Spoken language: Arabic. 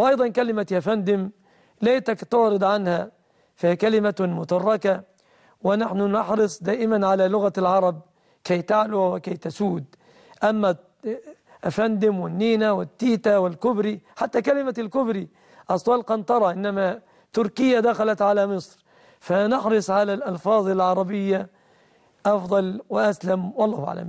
وأيضا كلمة يا فندم ليتك تعرض عنها فهي كلمة متركة. ونحن نحرص دائما على لغة العرب كي تعلو وكي تسود. أما أفندم والنينة والتيتا والكبري حتى كلمة الكبري أصلها القنطرة إنما تركيا دخلت على مصر. فنحرص على الألفاظ العربية أفضل وأسلم والله أعلم.